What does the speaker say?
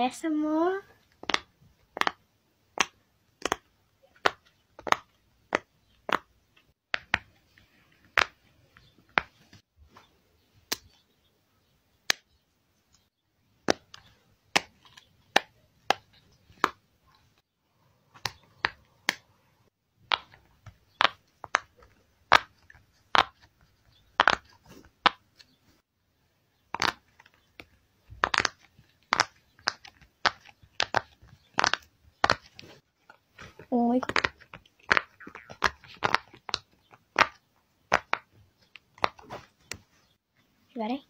ASMR Oi. You ready?